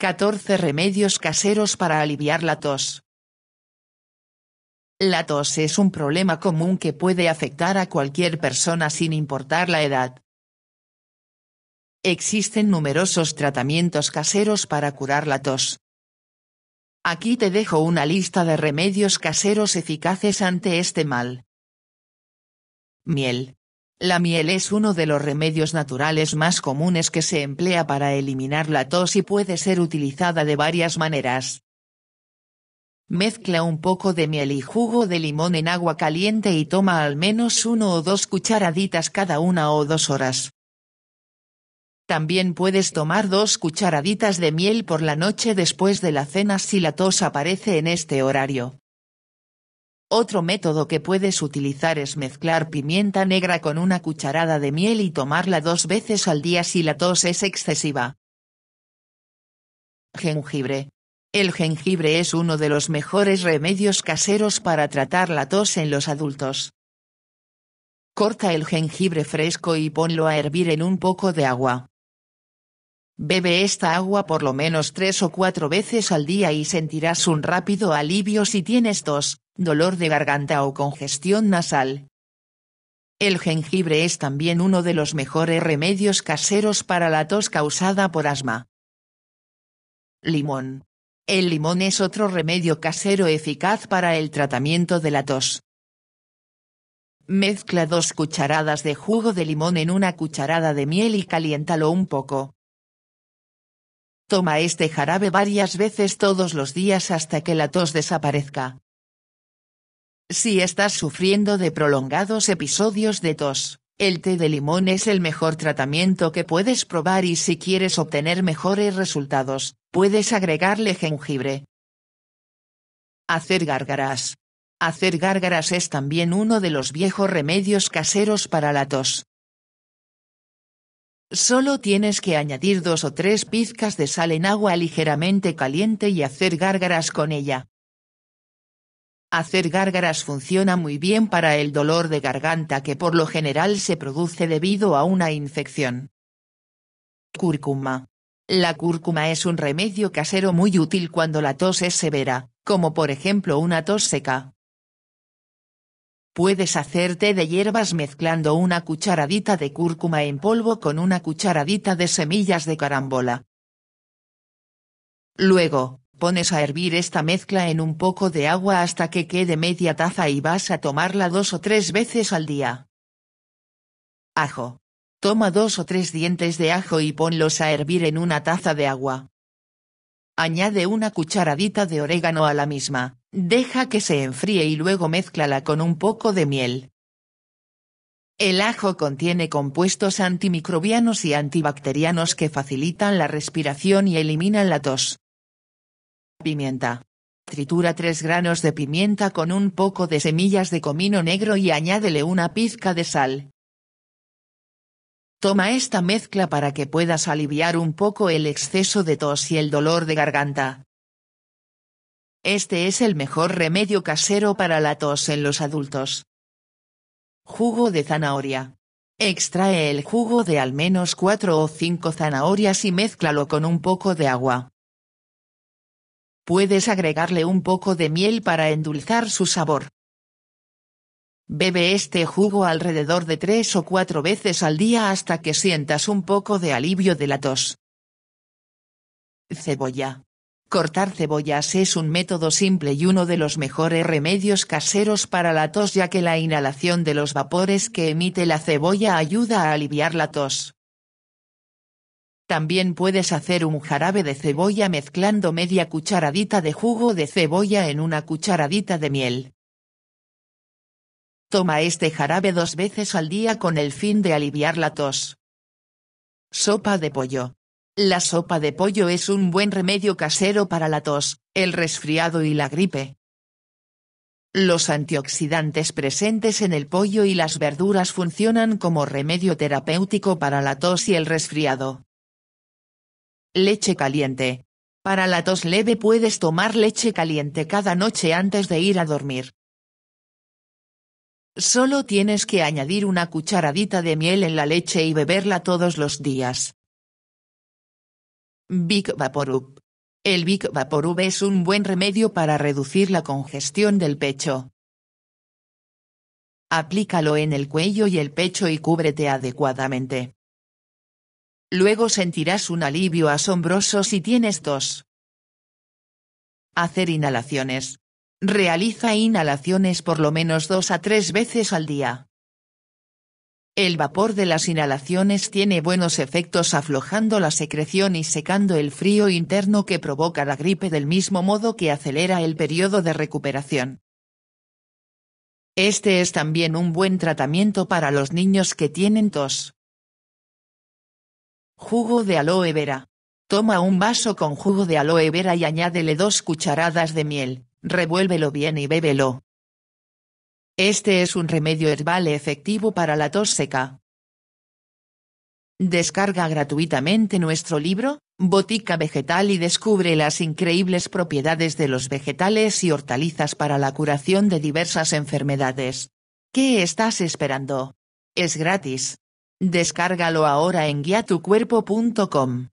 14 remedios caseros para aliviar la tos. La tos es un problema común que puede afectar a cualquier persona sin importar la edad. Existen numerosos tratamientos caseros para curar la tos. Aquí te dejo una lista de remedios caseros eficaces ante este mal. Miel. La miel es uno de los remedios naturales más comunes que se emplea para eliminar la tos y puede ser utilizada de varias maneras. Mezcla un poco de miel y jugo de limón en agua caliente y toma al menos uno o dos cucharaditas cada una o dos horas. También puedes tomar dos cucharaditas de miel por la noche después de la cena si la tos aparece en este horario. Otro método que puedes utilizar es mezclar pimienta negra con una cucharada de miel y tomarla dos veces al día si la tos es excesiva. Jengibre. El jengibre es uno de los mejores remedios caseros para tratar la tos en los adultos. Corta el jengibre fresco y ponlo a hervir en un poco de agua. Bebe esta agua por lo menos tres o cuatro veces al día y sentirás un rápido alivio si tienes tos, dolor de garganta o congestión nasal. El jengibre es también uno de los mejores remedios caseros para la tos causada por asma. Limón. El limón es otro remedio casero eficaz para el tratamiento de la tos. Mezcla dos cucharadas de jugo de limón en una cucharada de miel y caliéntalo un poco. Toma este jarabe varias veces todos los días hasta que la tos desaparezca. Si estás sufriendo de prolongados episodios de tos, el té de limón es el mejor tratamiento que puedes probar y si quieres obtener mejores resultados, puedes agregarle jengibre. Hacer gárgaras. Hacer gárgaras es también uno de los viejos remedios caseros para la tos. Solo tienes que añadir dos o tres pizcas de sal en agua ligeramente caliente y hacer gárgaras con ella. Hacer gárgaras funciona muy bien para el dolor de garganta que por lo general se produce debido a una infección. Cúrcuma. La cúrcuma es un remedio casero muy útil cuando la tos es severa, como por ejemplo una tos seca. Puedes hacer té de hierbas mezclando una cucharadita de cúrcuma en polvo con una cucharadita de semillas de carambola. Luego, pones a hervir esta mezcla en un poco de agua hasta que quede media taza y vas a tomarla dos o tres veces al día. Ajo. Toma dos o tres dientes de ajo y ponlos a hervir en una taza de agua. Añade una cucharadita de orégano a la misma, deja que se enfríe y luego mézclala con un poco de miel. El ajo contiene compuestos antimicrobianos y antibacterianos que facilitan la respiración y eliminan la tos. Pimienta. Tritura 3 granos de pimienta con un poco de semillas de comino negro y añádele una pizca de sal. Toma esta mezcla para que puedas aliviar un poco el exceso de tos y el dolor de garganta. Este es el mejor remedio casero para la tos en los adultos. Jugo de zanahoria. Extrae el jugo de al menos 4 o 5 zanahorias y mézclalo con un poco de agua. Puedes agregarle un poco de miel para endulzar su sabor. Bebe este jugo alrededor de tres o cuatro veces al día hasta que sientas un poco de alivio de la tos. Cebolla. Cortar cebollas es un método simple y uno de los mejores remedios caseros para la tos ya que la inhalación de los vapores que emite la cebolla ayuda a aliviar la tos. También puedes hacer un jarabe de cebolla mezclando media cucharadita de jugo de cebolla en una cucharadita de miel. Toma este jarabe dos veces al día con el fin de aliviar la tos. Sopa de pollo. La sopa de pollo es un buen remedio casero para la tos, el resfriado y la gripe. Los antioxidantes presentes en el pollo y las verduras funcionan como remedio terapéutico para la tos y el resfriado. Leche caliente. Para la tos leve puedes tomar leche caliente cada noche antes de ir a dormir. Solo tienes que añadir una cucharadita de miel en la leche y beberla todos los días. Big Vaporub. El Vic Vaporub es un buen remedio para reducir la congestión del pecho. Aplícalo en el cuello y el pecho y cúbrete adecuadamente. Luego sentirás un alivio asombroso si tienes tos. Hacer inhalaciones. Realiza inhalaciones por lo menos dos a tres veces al día. El vapor de las inhalaciones tiene buenos efectos aflojando la secreción y secando el frío interno que provoca la gripe del mismo modo que acelera el periodo de recuperación. Este es también un buen tratamiento para los niños que tienen tos. Jugo de aloe vera. Toma un vaso con jugo de aloe vera y añádele dos cucharadas de miel, revuélvelo bien y bébelo. Este es un remedio herbal efectivo para la tos seca. Descarga gratuitamente nuestro libro, Botica Vegetal y descubre las increíbles propiedades de los vegetales y hortalizas para la curación de diversas enfermedades. ¿Qué estás esperando? Es gratis. Descárgalo ahora en guiatucuerpo.com.